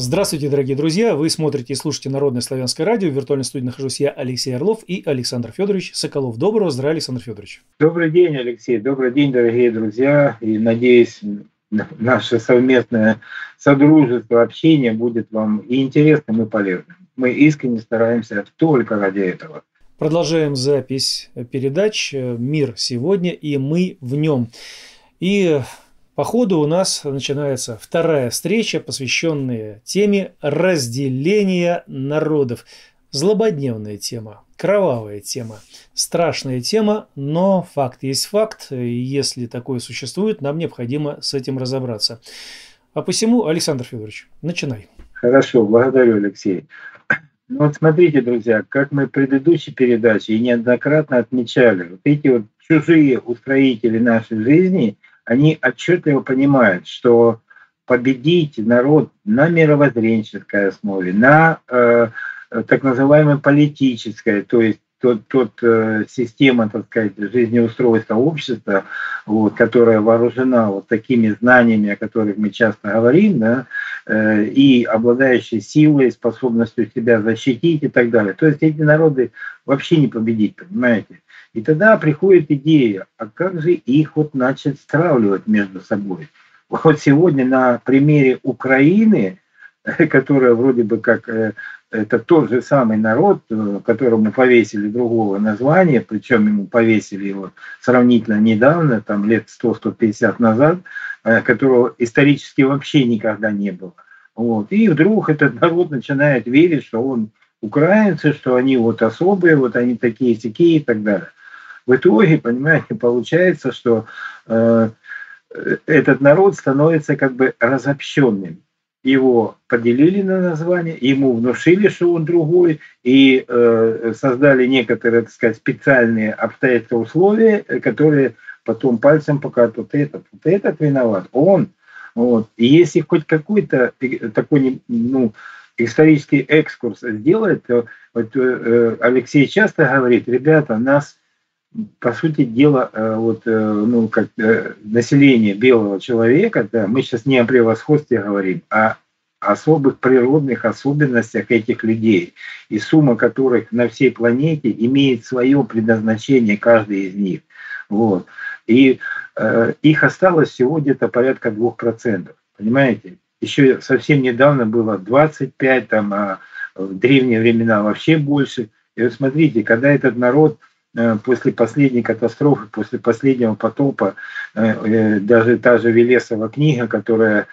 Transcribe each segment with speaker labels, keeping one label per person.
Speaker 1: Здравствуйте, дорогие друзья! Вы смотрите и слушаете Народное славянское радио. В виртуальной студии нахожусь я, Алексей Орлов и Александр Федорович Соколов. Доброго здравия, Александр Федорович!
Speaker 2: Добрый день, Алексей! Добрый день, дорогие друзья! И надеюсь, наше совместное содружество, общение будет вам и интересным, и полезным. Мы искренне стараемся только ради этого.
Speaker 1: Продолжаем запись передач «Мир сегодня» и «Мы в нем». И по ходу у нас начинается вторая встреча, посвященная теме разделения народов. Злободневная тема, кровавая тема, страшная тема, но факт есть факт. И если такое существует, нам необходимо с этим разобраться. А посему, Александр Федорович, начинай.
Speaker 2: Хорошо, благодарю, Алексей. Ну вот смотрите, друзья, как мы в предыдущей передаче неоднократно отмечали, вот эти вот чужие устроители нашей жизни – они отчетливо понимают, что победить народ на мировоззренческой основе, на э, так называемой политической, то есть тот, тот э, система, так сказать, жизнеустройства общества, вот, которая вооружена вот такими знаниями, о которых мы часто говорим, да, э, и обладающая силой, способностью себя защитить и так далее. То есть эти народы вообще не победить, понимаете? И тогда приходит идея, а как же их вот начать стравливать между собой? Вот сегодня на примере Украины, которая вроде бы как э, это тот же самый народ, э, которому повесили другого названия, причем ему повесили его сравнительно недавно, там лет 100-150 назад, э, которого исторически вообще никогда не было. Вот. И вдруг этот народ начинает верить, что он украинцы, что они вот особые, вот они такие такие и так далее. В итоге, понимаете, получается, что э, этот народ становится как бы разобщенным. Его поделили на название, ему внушили, что он другой, и э, создали некоторые, так сказать, специальные обстоятельства, условия, которые потом пальцем показывают, вот этот, вот этот виноват, он. Вот. И если хоть какой-то э, такой, ну, исторический экскурс сделать, то вот, э, Алексей часто говорит, ребята, нас по сути дела, э, вот, э, ну, как э, население белого человека, да, мы сейчас не о превосходстве говорим, а особых природных особенностях этих людей, и сумма которых на всей планете имеет свое предназначение, каждый из них. Вот. И э, их осталось всего где-то порядка 2%. Понимаете? Еще совсем недавно было 25, там, а в древние времена вообще больше. И вот смотрите, когда этот народ Э, после последней катастрофы, после последнего потопа, э, э, даже та же Велесова книга, которая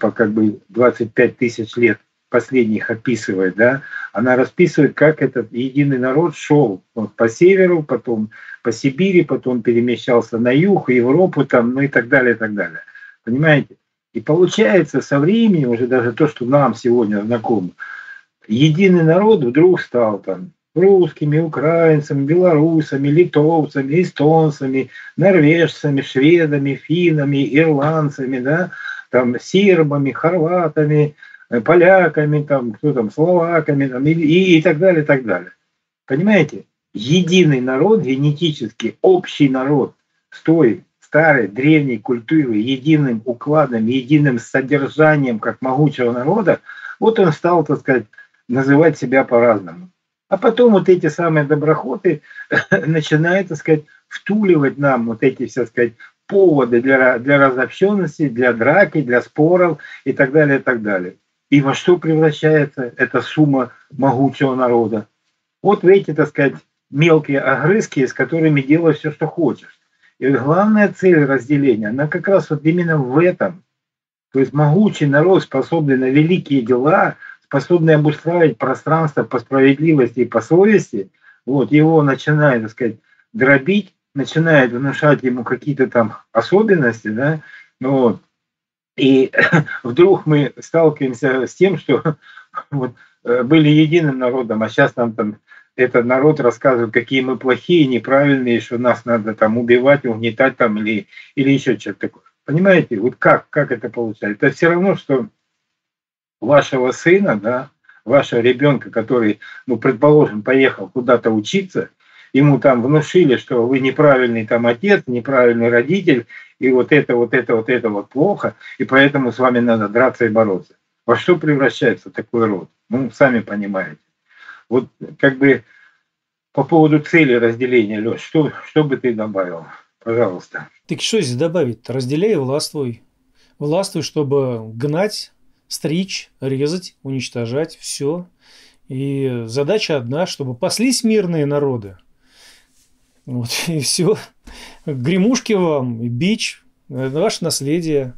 Speaker 2: по как бы 25 тысяч лет последних описывает, да, она расписывает, как этот единый народ шел вот, по северу, потом по Сибири, потом перемещался на юг, Европу там, ну и так далее, и так далее. Понимаете? И получается со временем уже даже то, что нам сегодня знакомо, единый народ вдруг стал там русскими, украинцами, белорусами, литовцами, эстонцами, норвежцами, шведами, финнами, ирландцами, да, там, сербами, хорватами, э, поляками, там, кто там, словаками, там, и, и, и так далее, и так далее. Понимаете? Единый народ, генетически общий народ с той старой древней культурой, единым укладом, единым содержанием, как могучего народа, вот он стал, так сказать, называть себя по-разному. А потом вот эти самые доброхоты начинают, так сказать, втуливать нам вот эти, так сказать, поводы для, для разобщенности, для драки, для споров и так далее, и так далее. И во что превращается эта сумма могучего народа? Вот в эти, так сказать, мелкие огрызки, с которыми делаешь все, что хочешь. И главная цель разделения, она как раз вот именно в этом. То есть могучий народ, способный на великие дела – способный обустраивать пространство по справедливости и по совести, вот, его начинает, так сказать, дробить, начинает внушать ему какие-то там особенности, да, ну вот, и вдруг мы сталкиваемся с тем, что вот, э, были единым народом, а сейчас нам там этот народ рассказывает, какие мы плохие, неправильные, что нас надо там убивать, угнетать там или, или еще что-то такое. Понимаете, вот как, как это получается? Это все равно, что вашего сына, да, вашего ребенка, который, ну, предположим, поехал куда-то учиться, ему там внушили, что вы неправильный там отец, неправильный родитель, и вот это, вот это, вот это вот плохо, и поэтому с вами надо драться и бороться. Во что превращается такой род? Ну, сами понимаете. Вот как бы по поводу цели разделения, Леш, что, что бы ты добавил? Пожалуйста.
Speaker 1: Так что здесь добавить? Разделяй властвуй. Властвуй, чтобы гнать, стричь, резать, уничтожать, все. И задача одна, чтобы паслись мирные народы. Вот и все. Гремушки вам, бич, это ваше наследие.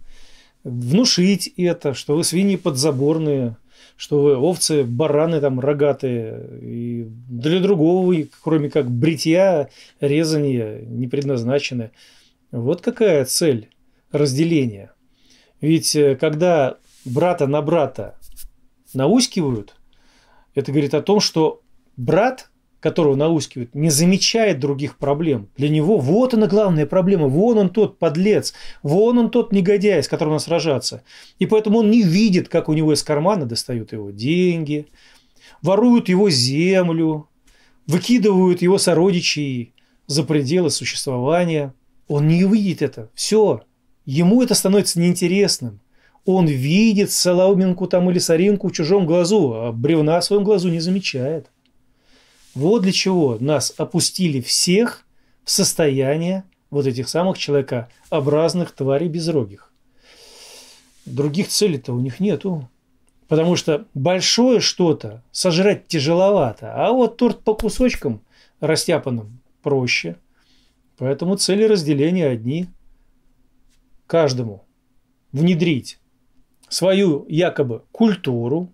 Speaker 1: Внушить это, что вы свиньи подзаборные, что вы овцы, бараны там рогатые. И для другого вы, кроме как бритья, резания, не предназначены. Вот какая цель разделения. Ведь э, когда брата на брата наускивают, это говорит о том, что брат которого наускивают, не замечает других проблем. Для него вот она главная проблема, вон он тот подлец, вон он тот негодяй, с которым надо сражаться. И поэтому он не видит, как у него из кармана достают его деньги, воруют его землю, выкидывают его сородичей за пределы существования. Он не увидит это. Все. Ему это становится неинтересным. Он видит соломинку там или соринку в чужом глазу, а бревна в своем глазу не замечает. Вот для чего нас опустили всех в состояние вот этих самых человекообразных тварей безрогих. Других целей-то у них нету. Потому что большое что-то сожрать тяжеловато, а вот торт по кусочкам растяпанным проще. Поэтому цели разделения одни. Каждому внедрить свою якобы культуру,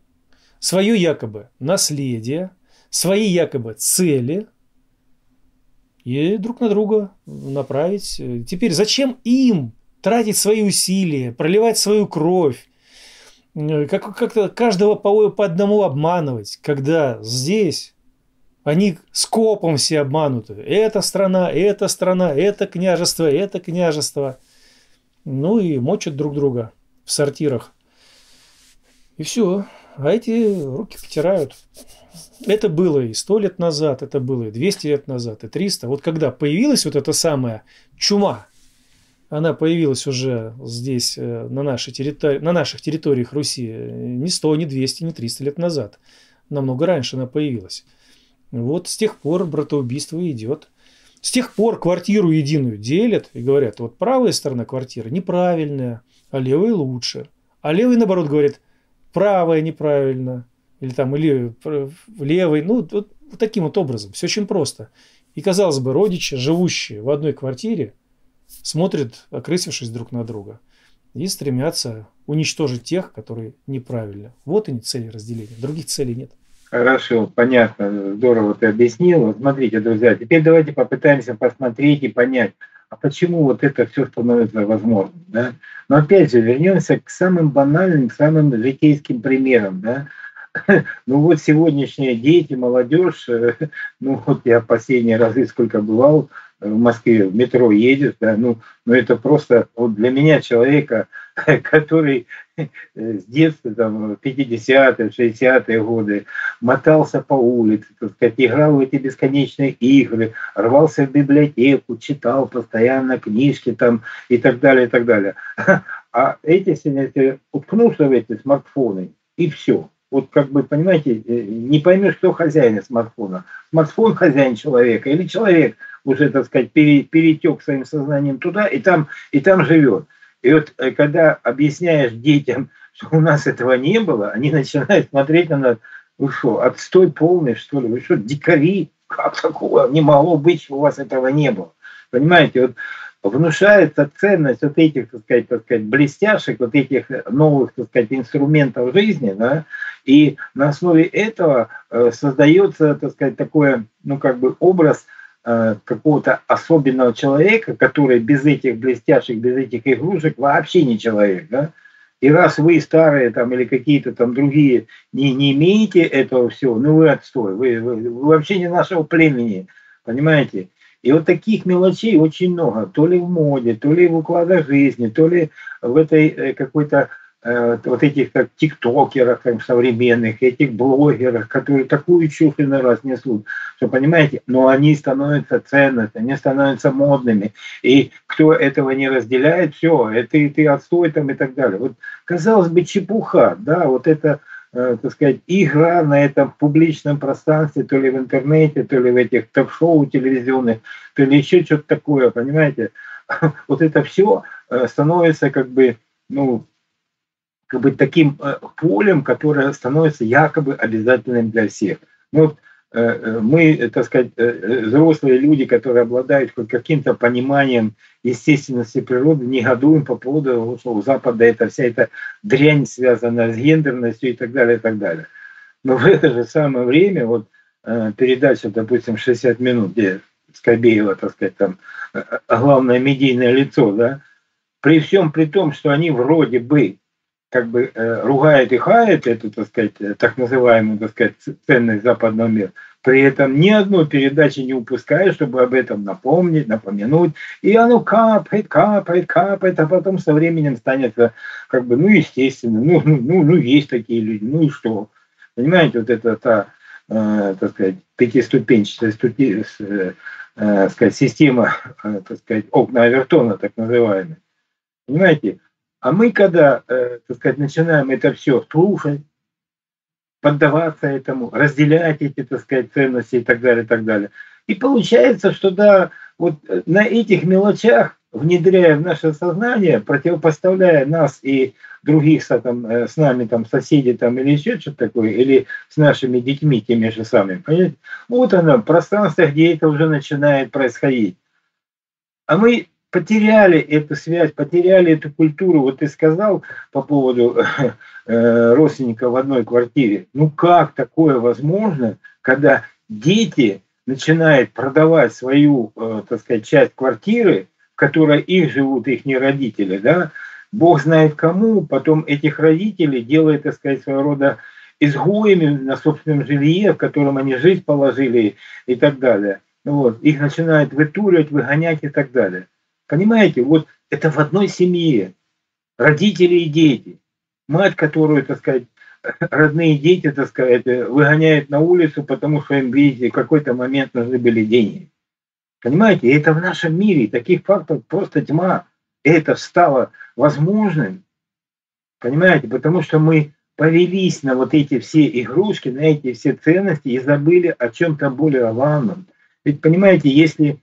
Speaker 1: свое якобы наследие – свои якобы цели и друг на друга направить. Теперь зачем им тратить свои усилия, проливать свою кровь, как, как-то каждого по, по одному обманывать, когда здесь они скопом все обмануты. Эта страна, эта страна, это княжество, это княжество. Ну и мочат друг друга в сортирах. И все. А эти руки потирают. Это было и сто лет назад, это было и 200 лет назад, и 300. Вот когда появилась вот эта самая чума, она появилась уже здесь, э, на, нашей территори... на наших территориях Руси, не 100, не 200, не 300 лет назад. Намного раньше она появилась. Вот с тех пор братоубийство идет. С тех пор квартиру единую делят и говорят, вот правая сторона квартиры неправильная, а левая лучше. А левый, наоборот, говорит, правая неправильно, или там, или левый, ну, вот, вот таким вот образом. Все очень просто. И, казалось бы, родичи, живущие в одной квартире, смотрят, окрысившись друг на друга, и стремятся уничтожить тех, которые неправильно. Вот они цели разделения. Других целей нет.
Speaker 2: Хорошо, понятно, здорово ты объяснил. Смотрите, друзья, теперь давайте попытаемся посмотреть и понять, а почему вот это все становится возможным. Да? Но опять же, вернемся к самым банальным, самым житейским примерам. Да? Ну вот сегодняшние дети, молодежь, э, ну вот я последние разы сколько бывал в Москве, в метро едет, да, ну, ну это просто вот для меня человека, который э, с детства, там, 50-е, 60-е годы, мотался по улице, так сказать, играл в эти бесконечные игры, рвался в библиотеку, читал постоянно книжки там и так далее, и так далее. А эти сегодня уткнулся в эти смартфоны, и все. Вот как бы, понимаете, э, не поймешь, кто хозяин смартфона. Смартфон хозяин человека или человек уже, так сказать, перетек своим сознанием туда и там, и там живет. И вот э, когда объясняешь детям, что у нас этого не было, они начинают смотреть на нас, вы что, отстой полный, что ли? Вы что, дикари? Как такого не могло быть, у вас этого не было? Понимаете, вот внушается ценность вот этих, так сказать, так сказать, блестяшек, вот этих новых, так сказать, инструментов жизни, да, и на основе этого э, создается, так сказать, такой, ну, как бы образ э, какого-то особенного человека, который без этих блестяшек, без этих игрушек вообще не человек, да, и раз вы старые там или какие-то там другие не, не имеете этого всего, ну вы отстой, вы, вы, вы вообще не нашего племени, понимаете? И вот таких мелочей очень много, то ли в моде, то ли в укладах жизни, то ли в этой э, какой-то э, вот этих так, тиктокерах там, современных, этих блогерах, которые такую чушь на раз несут, что, понимаете, но они становятся ценностью, они становятся модными, и кто этого не разделяет, все, это и ты отстой там и так далее. Вот, казалось бы, чепуха, да, вот это так сказать, игра на этом публичном пространстве, то ли в интернете, то ли в этих ток-шоу телевизионных, то ли еще что-то такое, понимаете, вот это все э, становится как бы, ну, как бы таким э, полем, которое становится якобы обязательным для всех. Ну, вот э, мы, так сказать, взрослые люди, которые обладают хоть каким-то пониманием естественности природы, негодуем по поводу того, что у Запада это вся эта дрянь связана с гендерностью и так далее, и так далее. Но в это же самое время, вот передача, допустим, 60 минут, где Скобеева, так сказать, там главное медийное лицо, да, при всем при том, что они вроде бы как бы э, ругают и хают эту, так сказать, э, так называемую, так сказать, ценность западного мира, при этом ни одной передачи не упускают, чтобы об этом напомнить, напомянуть. И оно капает, капает, капает, а потом со временем станет как бы, ну, естественно, ну, ну, ну, ну есть такие люди, ну и что? Понимаете, вот это та, э, так сказать, пятиступенчатая ступи, э, э, сказать, система, э, так сказать, окна Авертона, так называемая. Понимаете? А мы, когда, э, так сказать, начинаем это все слушать, поддаваться этому, разделять эти, так сказать, ценности и так далее, и так далее. И получается, что да, вот э, на этих мелочах, внедряя в наше сознание, противопоставляя нас и других там, э, с нами там соседей там или еще что-то такое, или с нашими детьми теми же самыми, понимаете? Вот оно, пространство, где это уже начинает происходить. А мы потеряли эту связь, потеряли эту культуру. Вот ты сказал по поводу э, родственника в одной квартире. Ну как такое возможно, когда дети начинают продавать свою, э, так сказать, часть квартиры, в которой их живут их родители, да, Бог знает кому, потом этих родителей делает, так сказать, своего рода изгоями на собственном жилье, в котором они жизнь положили и так далее. Вот. Их начинают вытуривать, выгонять и так далее. Понимаете, вот это в одной семье. Родители и дети. Мать, которую, так сказать, родные дети, так сказать, выгоняют на улицу, потому что им, видите, в какой-то момент нужны были деньги. Понимаете, это в нашем мире, таких фактов просто тьма. Это стало возможным, понимаете, потому что мы повелись на вот эти все игрушки, на эти все ценности и забыли о чем-то более главном. Ведь, понимаете, если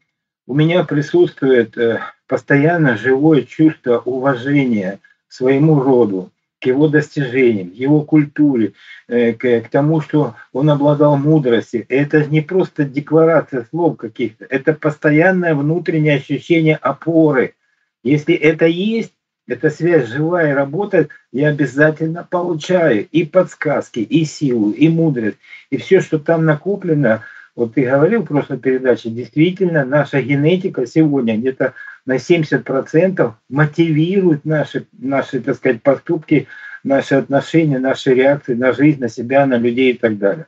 Speaker 2: у меня присутствует э, постоянно живое чувство уважения своему роду, к его достижениям, его культуре, э, к, тому, что он обладал мудростью. Это не просто декларация слов каких-то, это постоянное внутреннее ощущение опоры. Если это есть, эта связь живая и работает, я обязательно получаю и подсказки, и силу, и мудрость, и все, что там накоплено – вот ты говорил в прошлой передаче, действительно наша генетика сегодня где-то на 70% мотивирует наши, наши, так сказать, поступки, наши отношения, наши реакции на жизнь, на себя, на людей и так далее.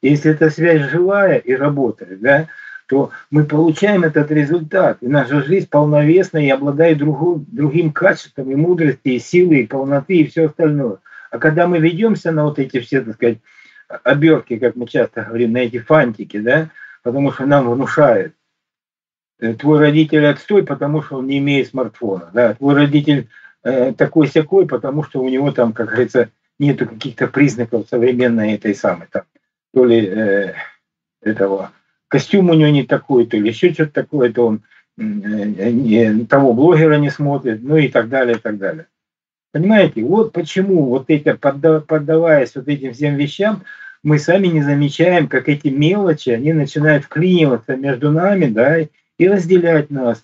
Speaker 2: Если эта связь живая и работает, да, то мы получаем этот результат. И наша жизнь полновесна и обладает другу, другим качеством и мудрости, и силы, и полноты, и все остальное. А когда мы ведемся на вот эти все, так сказать, обертки, как мы часто говорим, на эти фантики, да, потому что нам внушают. Э, твой родитель отстой, потому что он не имеет смартфона. Да? Твой родитель э, такой секой, потому что у него там, как говорится, нету каких-то признаков современной этой самой, там, то ли э, этого костюм у него не такой, то ли еще что-то такое, то он э, не, того блогера не смотрит, ну и так далее, и так далее. Понимаете, вот почему вот это, поддаваясь вот этим всем вещам, мы сами не замечаем, как эти мелочи, они начинают вклиниваться между нами, да, и разделять нас.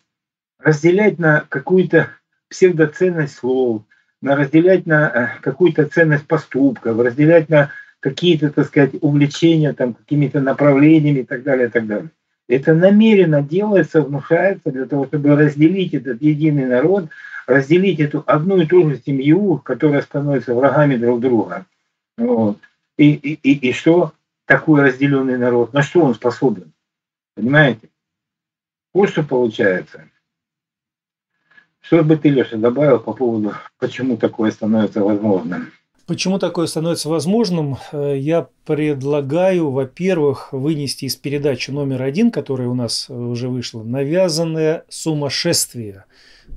Speaker 2: Разделять на какую-то псевдоценность слов, на разделять на э, какую-то ценность поступков, разделять на какие-то, так сказать, увлечения там какими-то направлениями и так далее, и так далее. Это намеренно делается, внушается для того, чтобы разделить этот единый народ – разделить эту одну и ту же семью, которая становится врагами друг друга. Вот. И, и, и, и что такой разделенный народ, на что он способен? Понимаете? Вот что получается. Что бы ты, Леша, добавил по поводу, почему такое становится возможным?
Speaker 1: Почему такое становится возможным? Э, я предлагаю, во-первых, вынести из передачи номер один, которая у нас уже вышла, навязанное сумасшествие.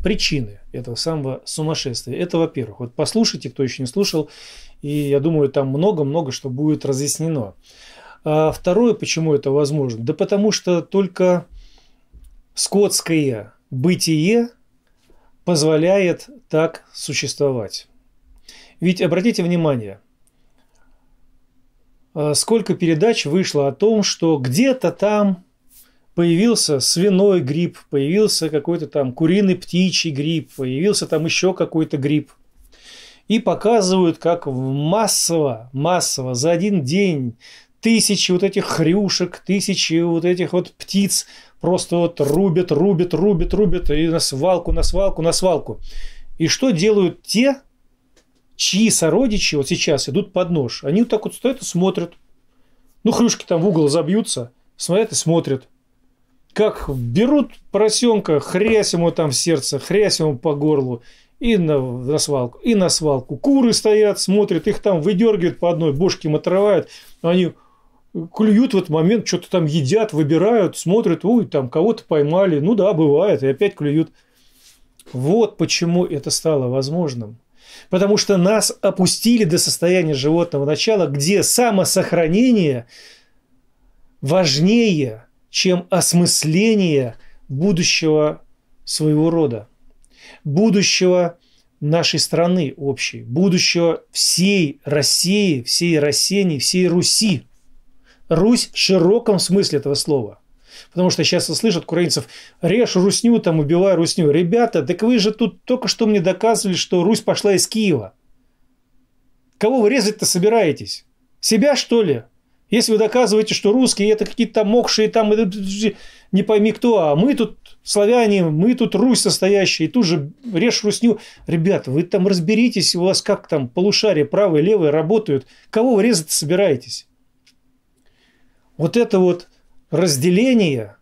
Speaker 1: Причины этого самого сумасшествия. Это, во-первых. Вот послушайте, кто еще не слушал, и я думаю, там много-много что будет разъяснено. А второе, почему это возможно? Да потому что только скотское бытие позволяет так существовать. Ведь обратите внимание, а, сколько передач вышло о том, что где-то там появился свиной грипп, появился какой-то там куриный птичий грипп, появился там еще какой-то грипп. И показывают, как массово, массово за один день тысячи вот этих хрюшек, тысячи вот этих вот птиц просто вот рубят, рубят, рубят, рубят и на свалку, на свалку, на свалку. И что делают те, чьи сородичи вот сейчас идут под нож. Они вот так вот стоят и смотрят. Ну, хрюшки там в угол забьются, смотрят и смотрят. Как берут поросенка, хрясь ему там в сердце, хрясь ему по горлу, и на, на свалку, и на свалку. Куры стоят, смотрят, их там выдергивают по одной, бошки им отрывают. Они клюют в этот момент, что-то там едят, выбирают, смотрят, ой, там кого-то поймали. Ну да, бывает, и опять клюют. Вот почему это стало возможным. Потому что нас опустили до состояния животного начала, где самосохранение важнее, чем осмысление будущего своего рода, будущего нашей страны общей, будущего всей России, всей России, всей Руси. Русь в широком смысле этого слова – Потому что сейчас слышат украинцев, режь русню, там, убивай русню. Ребята, так вы же тут только что мне доказывали, что Русь пошла из Киева. Кого вы резать-то собираетесь? Себя, что ли? Если вы доказываете, что русские это какие-то мокшие, там не пойми кто, а мы тут славяне, мы тут Русь состоящие, и тут же режь русню. Ребята, вы там разберитесь, у вас как там полушария правое, левое работают. Кого вы резать собираетесь? Вот это вот разделение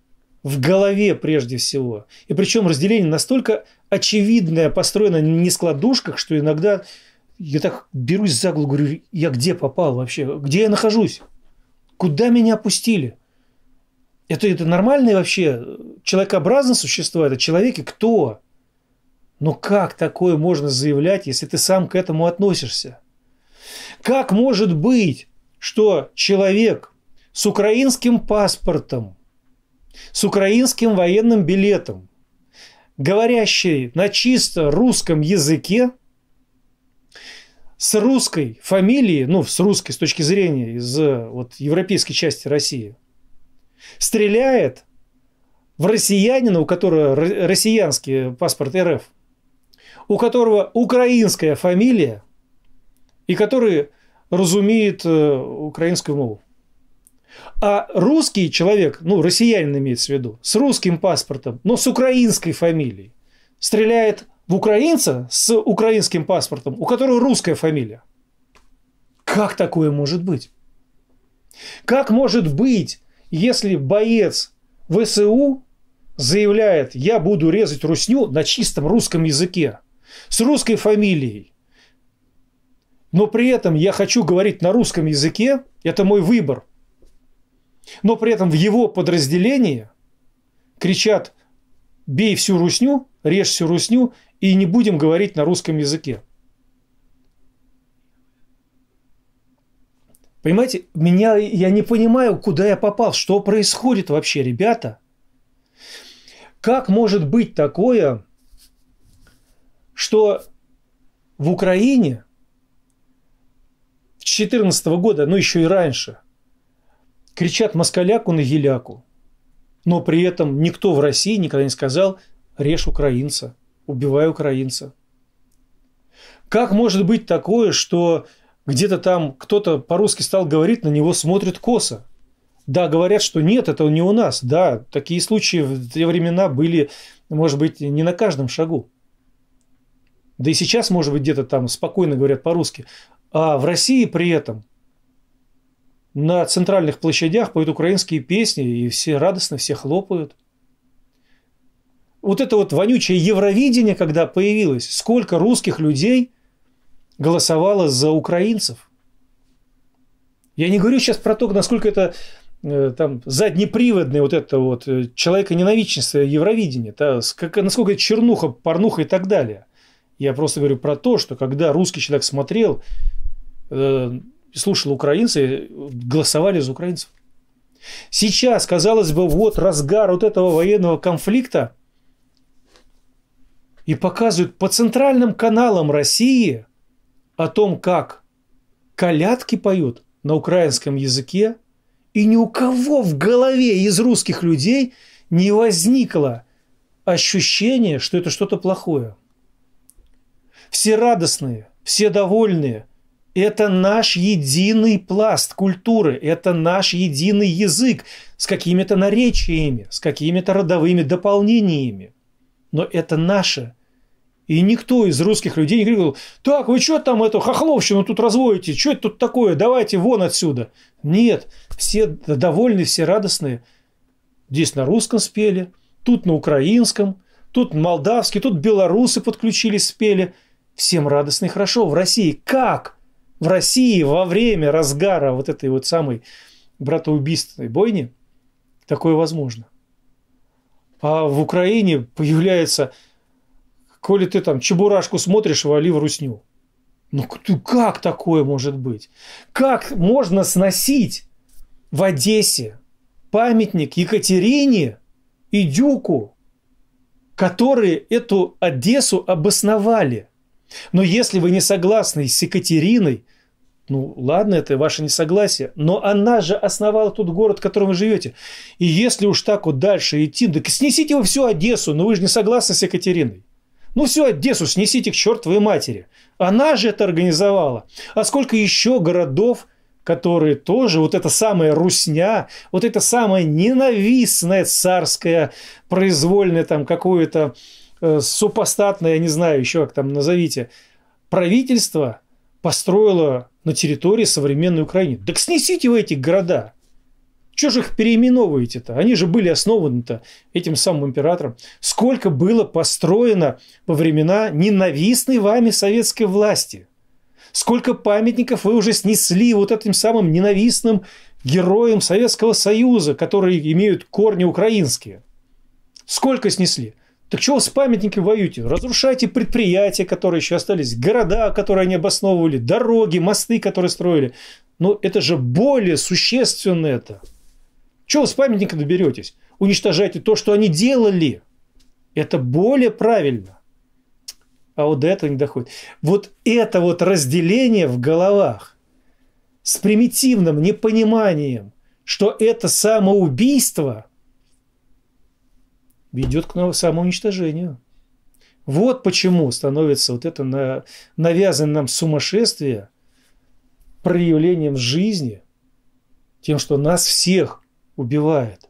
Speaker 1: в голове прежде всего. И причем разделение настолько очевидное, построено не складушках, что иногда я так берусь за голову, говорю, я где попал вообще? Где я нахожусь? Куда меня опустили? Это, это нормальные вообще человекообразные существа? Это человеки кто? Но как такое можно заявлять, если ты сам к этому относишься? Как может быть, что человек с украинским паспортом, с украинским военным билетом, говорящий на чисто русском языке, с русской фамилией, ну, с русской с точки зрения из вот, европейской части России, стреляет в россиянина, у которого россиянский паспорт РФ, у которого украинская фамилия, и который разумеет э, украинскую мову. А русский человек, ну, россиянин имеется в виду, с русским паспортом, но с украинской фамилией, стреляет в украинца с украинским паспортом, у которого русская фамилия. Как такое может быть? Как может быть, если боец ВСУ заявляет, я буду резать русню на чистом русском языке, с русской фамилией, но при этом я хочу говорить на русском языке, это мой выбор – но при этом в его подразделении кричат «бей всю русню», «режь всю русню» и не будем говорить на русском языке. Понимаете, меня, я не понимаю, куда я попал, что происходит вообще, ребята. Как может быть такое, что в Украине с 2014 года, ну еще и раньше, кричат москаляку на геляку. Но при этом никто в России никогда не сказал «режь украинца», «убивай украинца». Как может быть такое, что где-то там кто-то по-русски стал говорить, на него смотрят косо? Да, говорят, что нет, это не у нас. Да, такие случаи в те времена были, может быть, не на каждом шагу. Да и сейчас, может быть, где-то там спокойно говорят по-русски. А в России при этом на центральных площадях поют украинские песни, и все радостно, все хлопают. вот это вот вонючее Евровидение, когда появилось, сколько русских людей голосовало за украинцев. Я не говорю сейчас про то, насколько это э, там заднеприводное вот это вот э, человеконенавидчество Евровидение, насколько это чернуха, порнуха и так далее. Я просто говорю про то, что когда русский человек смотрел, э, слушал украинцы, голосовали за украинцев. Сейчас, казалось бы, вот разгар вот этого военного конфликта, и показывают по центральным каналам России о том, как колядки поют на украинском языке, и ни у кого в голове из русских людей не возникло ощущение, что это что-то плохое. Все радостные, все довольные. Это наш единый пласт культуры, это наш единый язык с какими-то наречиями, с какими-то родовыми дополнениями но это наше. И никто из русских людей не говорил, так, вы что там эту хохловщину тут разводите, что это тут такое, давайте вон отсюда. Нет, все довольны, все радостные. Здесь на русском спели, тут на украинском, тут молдавский, тут белорусы подключились, спели. Всем радостно и хорошо. В России как? В России во время разгара вот этой вот самой братоубийственной бойни такое возможно. А в Украине появляется, коли ты там чебурашку смотришь, вали в русню. Ну как такое может быть? Как можно сносить в Одессе памятник Екатерине и Дюку, которые эту Одессу обосновали? Но если вы не согласны с Екатериной, ну, ладно, это ваше несогласие, но она же основала тот город, в котором вы живете. И если уж так вот дальше идти, так снесите вы всю Одессу, но вы же не согласны с Екатериной. Ну, всю Одессу снесите к чертовой матери. Она же это организовала. А сколько еще городов, которые тоже, вот эта самая русня, вот эта самая ненавистная царская, произвольная там какое-то супостатное, я не знаю еще как там назовите, правительство построило на территории современной Украины. Так снесите вы эти города. Чего же их переименовываете-то? Они же были основаны-то этим самым императором. Сколько было построено во времена ненавистной вами советской власти? Сколько памятников вы уже снесли вот этим самым ненавистным героям Советского Союза, которые имеют корни украинские? Сколько снесли? Так чего с памятниками воюете? Разрушайте предприятия, которые еще остались, города, которые они обосновывали, дороги, мосты, которые строили. Но это же более существенно это. Чего вы с памятника доберетесь? Уничтожайте то, что они делали. Это более правильно. А вот до этого не доходит. Вот это вот разделение в головах с примитивным непониманием, что это самоубийство – ведет к самоуничтожению. Вот почему становится вот это навязанное нам сумасшествие проявлением жизни, тем, что нас всех убивает.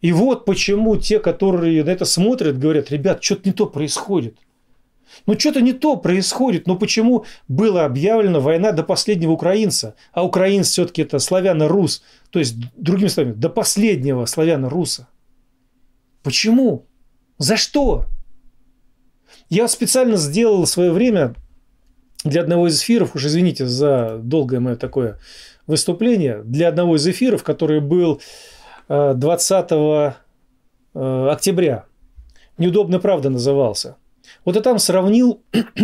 Speaker 1: И вот почему те, которые на это смотрят, говорят, ребят, что-то не то происходит. Ну, что-то не то происходит. Ну, почему была объявлена война до последнего украинца, а украинец все-таки это славяно-рус, то есть, другими словами, до последнего славяно-руса. Почему? За что? Я специально сделал в свое время для одного из эфиров, уж извините за долгое мое такое выступление, для одного из эфиров, который был 20 э, э, октября. Неудобно правда назывался. Вот я там сравнил,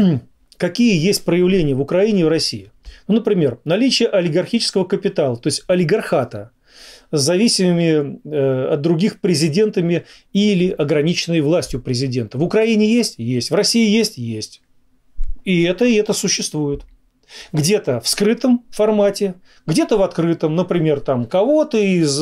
Speaker 1: какие есть проявления в Украине и в России. Ну, например, наличие олигархического капитала, то есть олигархата – зависимыми э, от других президентами или ограниченной властью президента. В Украине есть? Есть. В России есть? Есть. И это, и это существует. Где-то в скрытом формате, где-то в открытом. Например, там кого-то из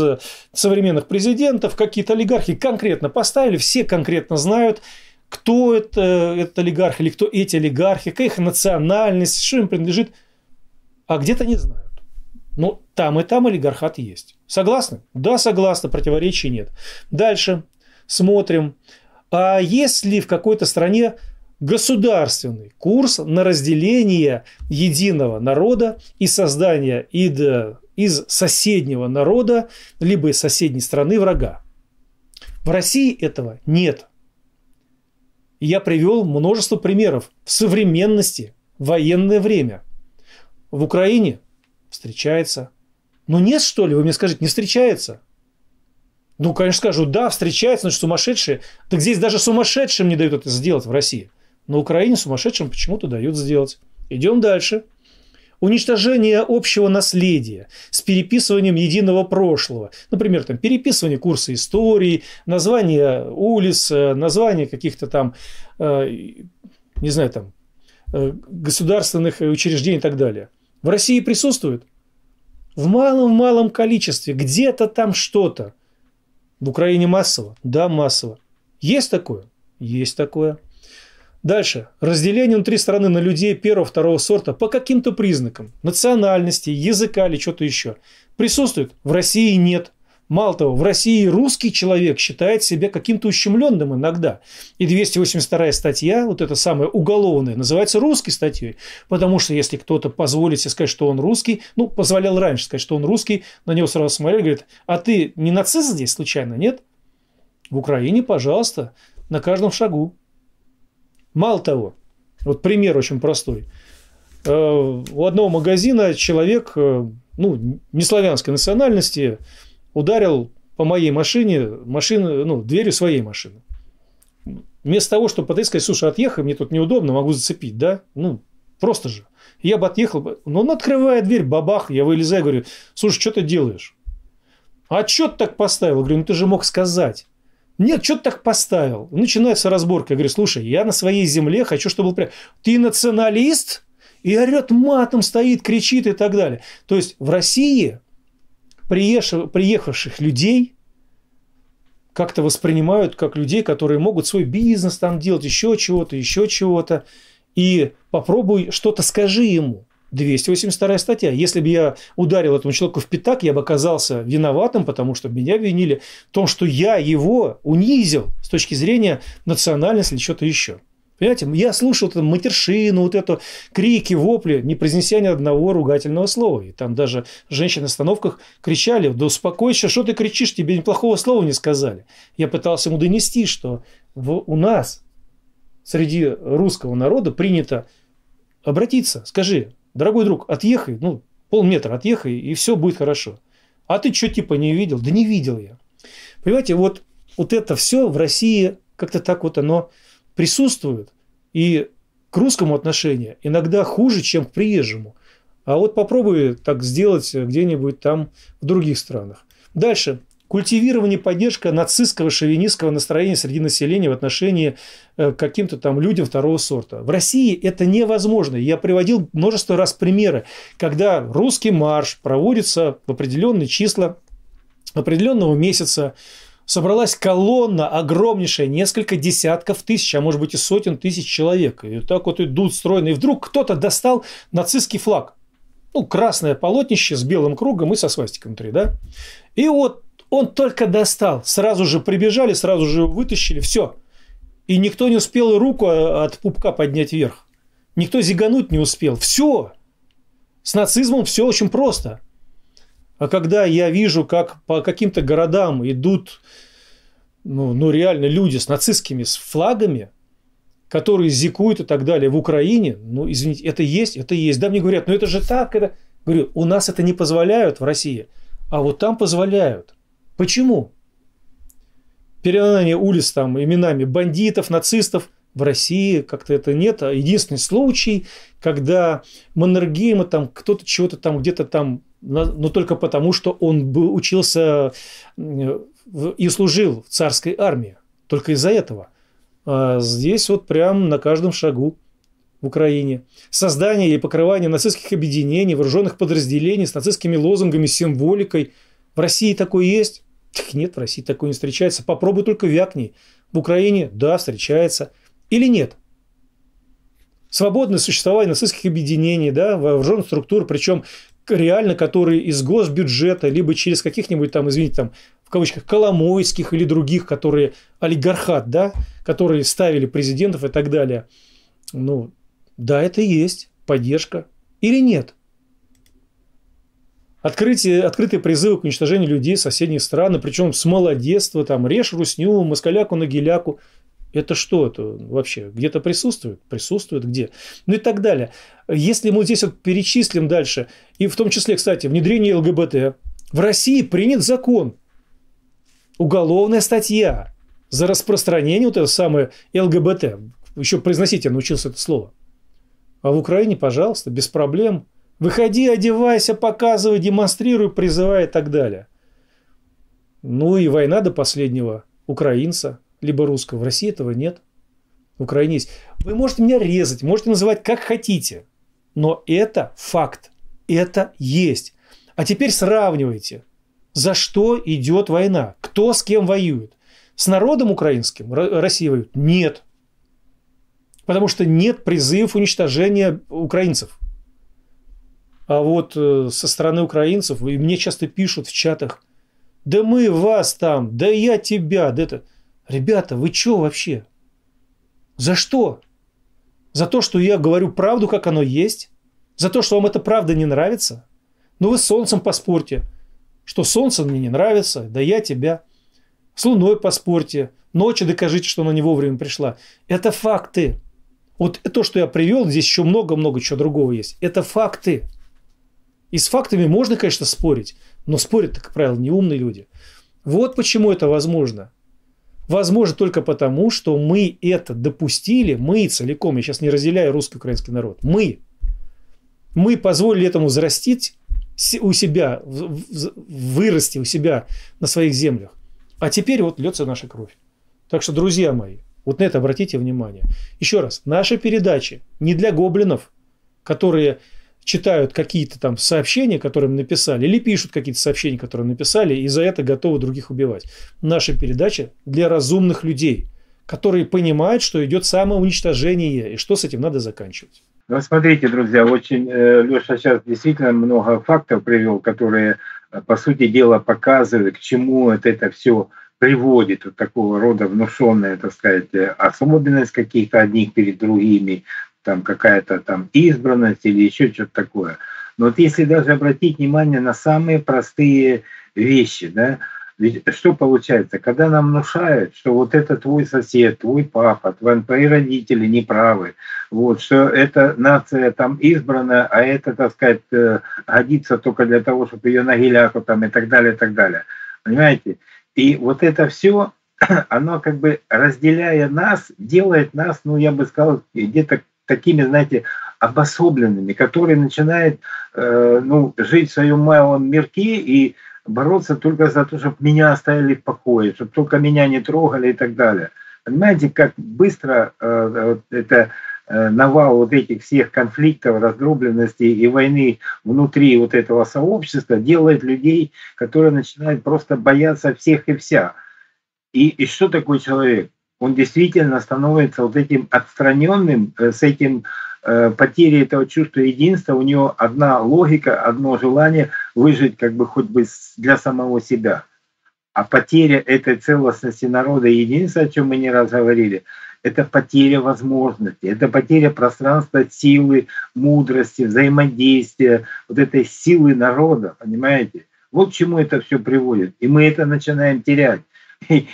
Speaker 1: современных президентов, какие-то олигархи конкретно поставили, все конкретно знают, кто это, этот олигарх или кто эти олигархи, какая их национальность, что им принадлежит, а где-то не знают. Ну, там и там олигархат есть. Согласны? Да, согласны, противоречий нет. Дальше смотрим. А есть ли в какой-то стране государственный курс на разделение единого народа и создание из соседнего народа, либо из соседней страны врага? В России этого нет. Я привел множество примеров в современности, в военное время. В Украине встречается. Ну нет, что ли, вы мне скажите, не встречается? Ну, конечно, скажу, да, встречается, значит, сумасшедшие. Так здесь даже сумасшедшим не дают это сделать в России. На Украине сумасшедшим почему-то дают сделать. Идем дальше. Уничтожение общего наследия с переписыванием единого прошлого. Например, там, переписывание курса истории, название улиц, э, название каких-то там, э, не знаю, там, э, государственных учреждений и так далее. В России присутствует? В малом-малом количестве, где-то там что-то. В Украине массово? Да, массово. Есть такое? Есть такое. Дальше. Разделение внутри страны на людей первого, второго сорта по каким-то признакам. Национальности, языка или что-то еще. Присутствует? В России нет. Мало того, в России русский человек считает себя каким-то ущемленным иногда. И 282 статья, вот эта самая уголовная, называется русской статьей. Потому что если кто-то позволит себе сказать, что он русский, ну, позволял раньше сказать, что он русский, на него сразу смотрели, говорит, а ты не нацист здесь случайно, нет? В Украине, пожалуйста, на каждом шагу. Мало того, вот пример очень простой. Э, у одного магазина человек, э, ну, не славянской национальности, ударил по моей машине, машину, ну, дверью своей машины. Вместо того, чтобы подойти сказать, слушай, отъехай, мне тут неудобно, могу зацепить, да? Ну, просто же. Я бы отъехал, но он открывает дверь, бабах, я вылезаю, говорю, слушай, что ты делаешь? А что так поставил? Говорю, ну ты же мог сказать. Нет, что ты так поставил? Начинается разборка. Я говорю, слушай, я на своей земле хочу, чтобы был. Ты националист? И орет матом, стоит, кричит и так далее. То есть в России приехавших людей как-то воспринимают как людей, которые могут свой бизнес там делать, еще чего-то, еще чего-то. И попробуй что-то скажи ему. 282 статья. Если бы я ударил этому человеку в пятак, я бы оказался виноватым, потому что меня винили в том, что я его унизил с точки зрения национальности или что-то еще. Понимаете, я слушал эту матершину, вот эту крики, вопли, не произнеся ни одного ругательного слова. И там даже женщины на остановках кричали, да успокойся, что ты кричишь, тебе неплохого слова не сказали. Я пытался ему донести, что в, у нас среди русского народа принято обратиться, скажи, дорогой друг, отъехай, ну, полметра отъехай, и все будет хорошо. А ты что, типа, не видел? Да не видел я. Понимаете, вот, вот это все в России как-то так вот оно присутствует. И к русскому отношение иногда хуже, чем к приезжему. А вот попробуй так сделать где-нибудь там в других странах. Дальше. Культивирование, поддержка нацистского, шовинистского настроения среди населения в отношении э, к каким-то там людям второго сорта. В России это невозможно. Я приводил множество раз примеры, когда русский марш проводится в определенные числа определенного месяца, собралась колонна огромнейшая, несколько десятков тысяч, а может быть и сотен тысяч человек. И вот так вот идут стройно. И вдруг кто-то достал нацистский флаг. Ну, красное полотнище с белым кругом и со свастиком внутри, да? И вот он только достал, сразу же прибежали, сразу же вытащили, все. И никто не успел руку от пупка поднять вверх. Никто зигануть не успел. Все. С нацизмом все очень просто. А когда я вижу, как по каким-то городам идут ну, ну реально люди с нацистскими с флагами, которые зикуют и так далее в Украине, ну, извините, это есть, это есть. Да, мне говорят, ну это же так, это... Говорю, у нас это не позволяют в России, а вот там позволяют. Почему? Переименование улиц там именами бандитов, нацистов – в России как-то это нет. А единственный случай, когда Маннергейма там кто-то чего-то там где-то там но только потому, что он учился и служил в царской армии. Только из-за этого. А здесь вот прям на каждом шагу в Украине. Создание или покрывание нацистских объединений, вооруженных подразделений с нацистскими лозунгами, символикой. В России такое есть? Так нет, в России такое не встречается. Попробуй только вякни. В Украине, да, встречается. Или нет? Свободное существование нацистских объединений, да, вооруженных структур, причем реально, которые из госбюджета, либо через каких-нибудь там, извините, там, в кавычках, Коломойских или других, которые олигархат, да, которые ставили президентов и так далее. Ну, да, это и есть поддержка. Или нет? Открытие, открытые призывы к уничтожению людей соседних стран, причем с молодецтва, там, режь русню, москаляку на геляку. Это что это вообще? Где-то присутствует? Присутствует где? Ну и так далее. Если мы здесь вот перечислим дальше, и в том числе, кстати, внедрение ЛГБТ, в России принят закон, уголовная статья за распространение вот этого самое ЛГБТ. Еще произносить я научился это слово. А в Украине, пожалуйста, без проблем. Выходи, одевайся, показывай, демонстрируй, призывай и так далее. Ну и война до последнего украинца, либо русского. В России этого нет. В Украине есть. Вы можете меня резать, можете называть как хотите. Но это факт. Это есть. А теперь сравнивайте, за что идет война, кто с кем воюет. С народом украинским Россия воюет? Нет. Потому что нет призывов уничтожения украинцев. А вот э, со стороны украинцев, и мне часто пишут в чатах, да мы вас там, да я тебя, да это... Ребята, вы что вообще? За что? За то, что я говорю правду, как оно есть? За то, что вам эта правда не нравится? Ну вы с солнцем поспорьте. Что солнце мне не нравится, да я тебя. С луной поспорьте. Ночью докажите, что она не вовремя пришла. Это факты. Вот то, что я привел, здесь еще много-много чего другого есть. Это факты. И с фактами можно, конечно, спорить, но спорят, как правило, не умные люди. Вот почему это возможно. Возможно только потому, что мы это допустили, мы целиком, я сейчас не разделяю русский и украинский народ, мы, мы позволили этому взрастить у себя, вырасти у себя на своих землях. А теперь вот льется наша кровь. Так что, друзья мои, вот на это обратите внимание. Еще раз, наши передачи не для гоблинов, которые читают какие-то там сообщения, которые мы написали, или пишут какие-то сообщения, которые написали, и за это готовы других убивать. Наша передача для разумных людей, которые понимают, что идет самоуничтожение, и что с этим надо заканчивать.
Speaker 2: Ну, смотрите, друзья, очень э, Леша сейчас действительно много фактов привел, которые, э, по сути дела, показывают, к чему это, это все приводит, вот такого рода внушенная, так сказать, э, особенность каких-то одних перед другими, там какая-то там избранность или еще что-то такое. Но вот если даже обратить внимание на самые простые вещи, да, ведь что получается, когда нам внушают, что вот это твой сосед, твой папа, твои родители неправы, вот, что эта нация там избрана, а это, так сказать, э, годится только для того, чтобы ее на геляку там и так далее, и так далее. Понимаете? И вот это все, оно как бы разделяя нас, делает нас, ну, я бы сказал, где-то такими, знаете, обособленными, которые начинают э, ну, жить в своем малом мирке и бороться только за то, чтобы меня оставили в покое, чтобы только меня не трогали и так далее. Понимаете, как быстро э, это э, навал вот этих всех конфликтов, раздробленности и войны внутри вот этого сообщества делает людей, которые начинают просто бояться всех и вся. И, и что такой человек? Он действительно становится вот этим отстраненным, э, с этим Э, потери этого чувства единства, у него одна логика, одно желание выжить как бы хоть бы для самого себя. А потеря этой целостности народа единства, о чем мы не раз говорили, это потеря возможностей, это потеря пространства, силы, мудрости, взаимодействия, вот этой силы народа, понимаете? Вот к чему это все приводит. И мы это начинаем терять.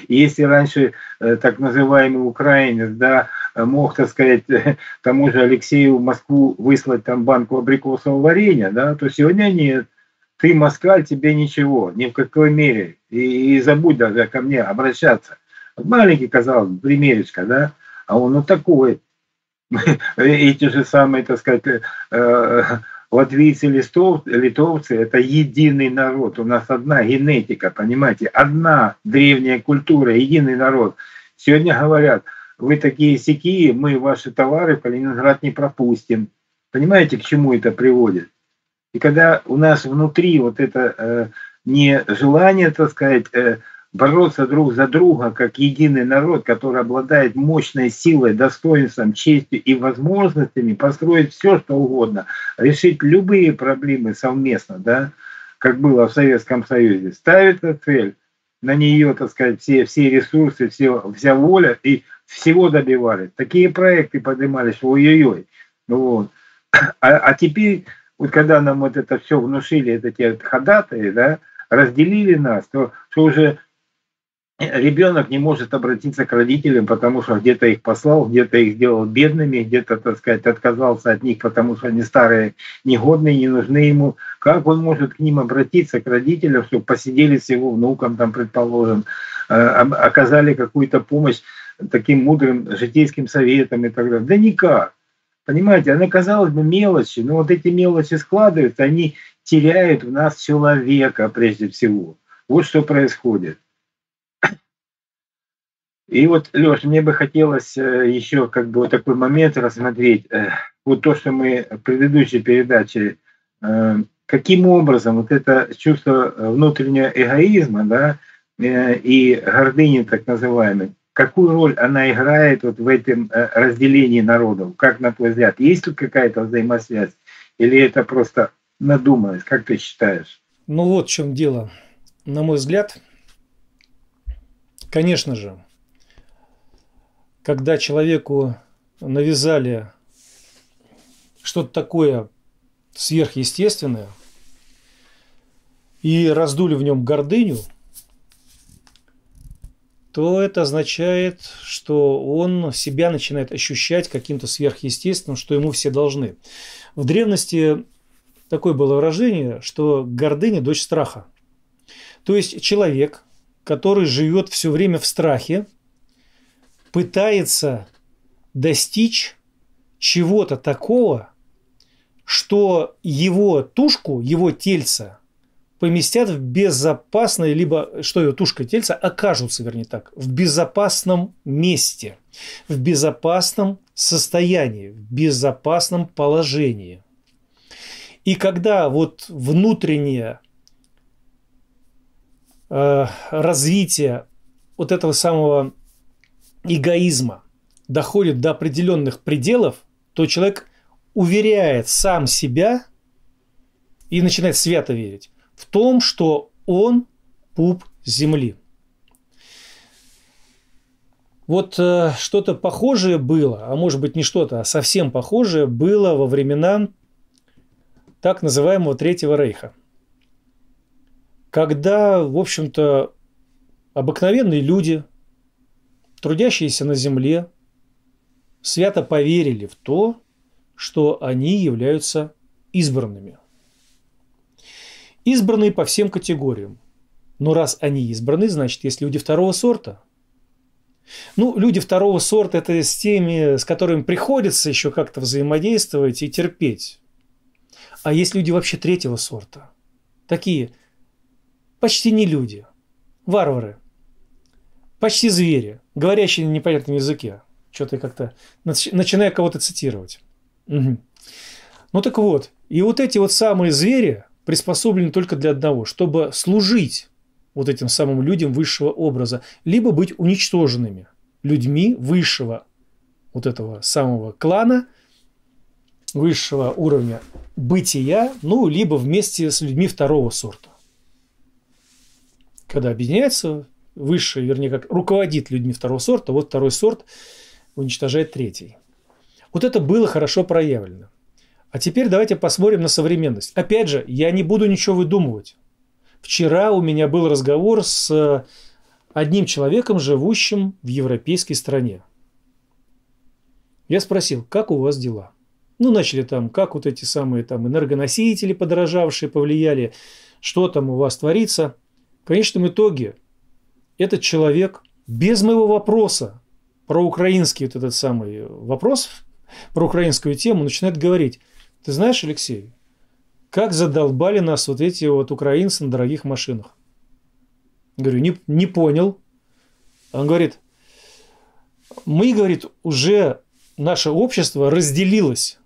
Speaker 2: Если раньше э, так называемый украинец, да, мог, так сказать, тому же Алексею в Москву выслать там банку абрикосового варенья, да, то сегодня нет. Ты москаль, тебе ничего, ни в какой мере. И, и забудь даже ко мне обращаться. Маленький, казалось, примеречка, да, а он вот такой. Эти же самые, так сказать, э, латвийцы, литовцы, литовцы – это единый народ. У нас одна генетика, понимаете, одна древняя культура, единый народ. Сегодня говорят – вы такие сякие, мы ваши товары в Калининград не пропустим. Понимаете, к чему это приводит? И когда у нас внутри вот это э, не желание, так сказать, э, бороться друг за друга, как единый народ, который обладает мощной силой, достоинством, честью и возможностями построить все, что угодно, решить любые проблемы совместно, да, как было в Советском Союзе, ставит цель, на нее, так сказать, все, все ресурсы, все, вся воля, и всего добивались. Такие проекты поднимались, ой-ой-ой. Вот. а, а теперь, вот когда нам вот это все внушили, это те ходатые, да, разделили нас, то что уже ребенок не может обратиться к родителям, потому что где-то их послал, где-то их сделал бедными, где-то, так сказать, отказался от них, потому что они старые, негодные, не нужны ему. Как он может к ним обратиться, к родителям, чтобы посидели с его внуком, там, предположим, э, оказали какую-то помощь таким мудрым житейским советом и так далее? Да никак. Понимаете, она казалось бы мелочи, но вот эти мелочи складываются, они теряют в нас человека прежде всего. Вот что происходит. И вот, Леш, мне бы хотелось э, еще как бы вот такой момент рассмотреть. Э, вот то, что мы в предыдущей передаче, э, каким образом вот это чувство внутреннего эгоизма, да, и гордыни так называемой, какую роль она играет вот в этом разделении народов? Как на твой взгляд? Есть тут какая-то взаимосвязь? Или это просто надумалось? Как ты считаешь?
Speaker 1: Ну вот в чем дело. На мой взгляд, конечно же, когда человеку навязали что-то такое сверхъестественное и раздули в нем гордыню, то это означает, что он себя начинает ощущать каким-то сверхъестественным, что ему все должны. В древности такое было выражение, что гордыня – дочь страха. То есть человек, который живет все время в страхе, пытается достичь чего-то такого, что его тушку, его тельца поместят в безопасное, либо что его тушка тельца окажутся, вернее так, в безопасном месте, в безопасном состоянии, в безопасном положении. И когда вот внутреннее э, развитие вот этого самого эгоизма доходит до определенных пределов, то человек уверяет сам себя и начинает свято верить в том, что он пуп земли. Вот э, что-то похожее было, а может быть не что-то, а совсем похожее было во времена так называемого Третьего Рейха. Когда, в общем-то, обыкновенные люди, трудящиеся на земле свято поверили в то, что они являются избранными. Избранные по всем категориям. Но раз они избраны, значит, есть люди второго сорта. Ну, люди второго сорта – это с теми, с которыми приходится еще как-то взаимодействовать и терпеть. А есть люди вообще третьего сорта. Такие почти не люди, варвары, почти звери, говорящие на непонятном языке. Что-то как-то начинаю кого-то цитировать. Угу. Ну так вот, и вот эти вот самые звери приспособлены только для одного, чтобы служить вот этим самым людям высшего образа, либо быть уничтоженными людьми высшего вот этого самого клана, высшего уровня бытия, ну, либо вместе с людьми второго сорта. Когда объединяются высший, вернее, как руководит людьми второго сорта, вот второй сорт уничтожает третий. Вот это было хорошо проявлено. А теперь давайте посмотрим на современность. Опять же, я не буду ничего выдумывать. Вчера у меня был разговор с одним человеком, живущим в европейской стране. Я спросил, как у вас дела? Ну, начали там, как вот эти самые там энергоносители подорожавшие повлияли, что там у вас творится. В конечном итоге этот человек без моего вопроса про украинский вот этот самый вопрос, про украинскую тему начинает говорить. Ты знаешь, Алексей, как задолбали нас вот эти вот украинцы на дорогих машинах? Говорю, не, не понял. Он говорит, мы, говорит, уже наше общество разделилось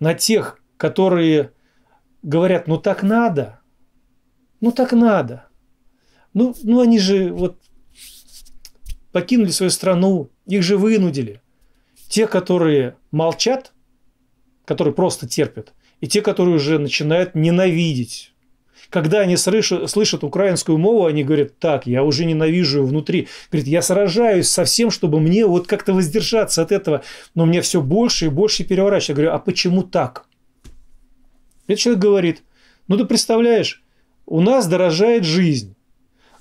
Speaker 1: на тех, которые говорят, ну так надо, ну так надо. Ну, ну они же вот покинули свою страну, их же вынудили. Те, которые молчат, которые просто терпят, и те, которые уже начинают ненавидеть. Когда они слышат, слышат украинскую мову, они говорят, так, я уже ненавижу внутри. Говорит, я сражаюсь со всем, чтобы мне вот как-то воздержаться от этого, но мне все больше и больше переворачивает. Я говорю, а почему так? Этот человек говорит, ну ты представляешь, у нас дорожает жизнь.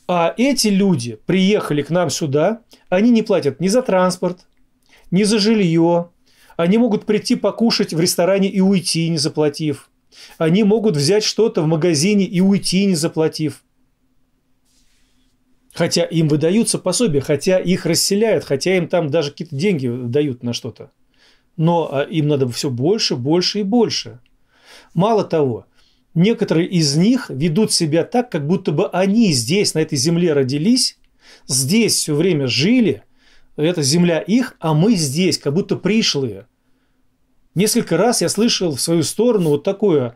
Speaker 1: А эти люди приехали к нам сюда, они не платят ни за транспорт, ни за жилье, они могут прийти покушать в ресторане и уйти, не заплатив. Они могут взять что-то в магазине и уйти, не заплатив. Хотя им выдаются пособия, хотя их расселяют, хотя им там даже какие-то деньги дают на что-то. Но а, им надо все больше, больше и больше. Мало того, некоторые из них ведут себя так, как будто бы они здесь, на этой земле родились, здесь все время жили, это земля их, а мы здесь, как будто пришлые. Несколько раз я слышал в свою сторону вот такое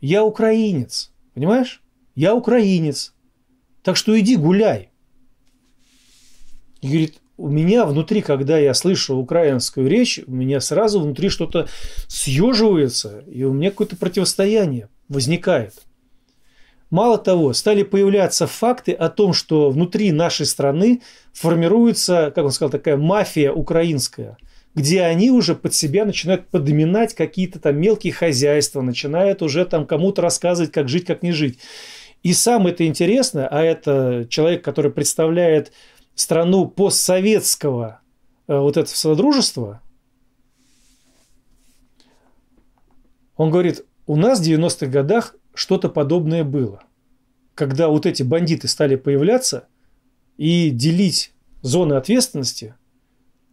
Speaker 1: «я украинец», понимаешь? «Я украинец, так что иди гуляй». И говорит, у меня внутри, когда я слышу украинскую речь, у меня сразу внутри что-то съеживается, и у меня какое-то противостояние возникает. Мало того, стали появляться факты о том, что внутри нашей страны формируется, как он сказал, такая мафия украинская, где они уже под себя начинают подминать какие-то там мелкие хозяйства, начинают уже там кому-то рассказывать, как жить, как не жить. И самое это интересное, а это человек, который представляет страну постсоветского э, вот этого содружества, он говорит, у нас в 90-х годах что-то подобное было. Когда вот эти бандиты стали появляться и делить зоны ответственности,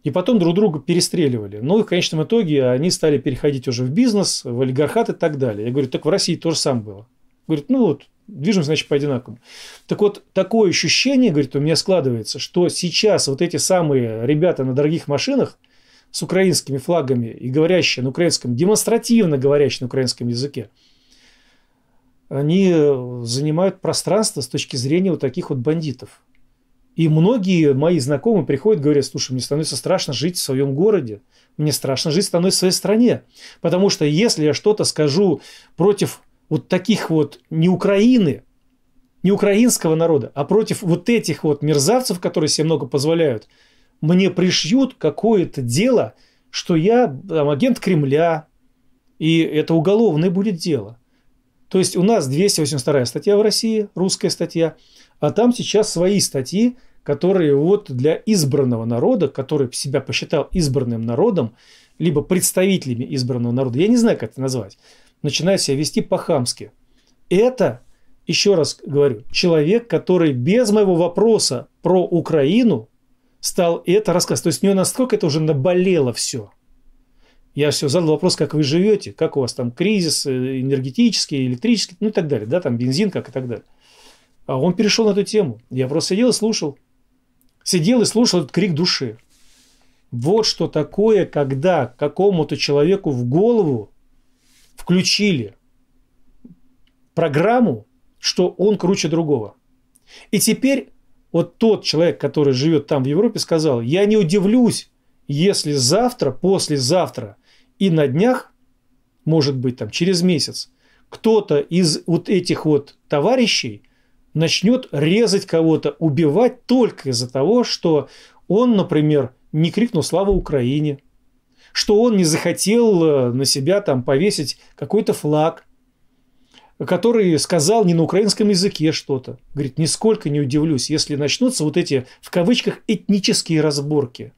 Speaker 1: и потом друг друга перестреливали. Но в конечном итоге они стали переходить уже в бизнес, в олигархат и так далее. Я говорю, так в России то же самое было. Говорит, ну вот, движемся, значит, по одинаковому. Так вот, такое ощущение, говорит, у меня складывается, что сейчас вот эти самые ребята на дорогих машинах с украинскими флагами и говорящие на украинском, демонстративно говорящие на украинском языке, они занимают пространство с точки зрения вот таких вот бандитов. И многие мои знакомые приходят говорят, слушай, мне становится страшно жить в своем городе, мне страшно жить становится в своей стране. Потому что если я что-то скажу против вот таких вот не Украины, не украинского народа, а против вот этих вот мерзавцев, которые себе много позволяют, мне пришьют какое-то дело, что я там, агент Кремля, и это уголовное будет дело. То есть у нас 282 статья в России, русская статья, а там сейчас свои статьи, которые вот для избранного народа, который себя посчитал избранным народом, либо представителями избранного народа, я не знаю, как это назвать, начинает себя вести по-хамски. Это, еще раз говорю, человек, который без моего вопроса про Украину стал это рассказывать. То есть у него настолько это уже наболело все. Я все задал вопрос, как вы живете, как у вас там кризис э, энергетический, электрический, ну и так далее, да, там бензин, как и так далее. А он перешел на эту тему. Я просто сидел и слушал. Сидел и слушал этот крик души. Вот что такое, когда какому-то человеку в голову включили программу, что он круче другого. И теперь вот тот человек, который живет там в Европе, сказал, я не удивлюсь, если завтра, послезавтра и на днях, может быть там через месяц, кто-то из вот этих вот товарищей начнет резать кого-то, убивать только из-за того, что он, например, не крикнул «Слава Украине», что он не захотел э, на себя там повесить какой-то флаг, который сказал не на украинском языке что-то. Говорит, нисколько не удивлюсь, если начнутся вот эти, в кавычках, этнические разборки.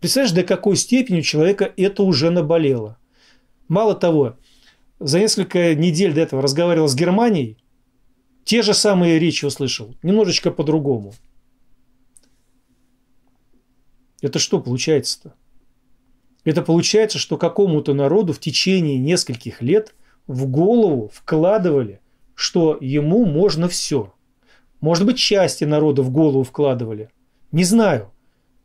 Speaker 1: Представляешь, до какой степени у человека это уже наболело. Мало того, за несколько недель до этого разговаривал с Германией, те же самые речи услышал, немножечко по-другому. Это что получается-то? Это получается, что какому-то народу в течение нескольких лет в голову вкладывали, что ему можно все. Может быть, части народа в голову вкладывали. Не знаю.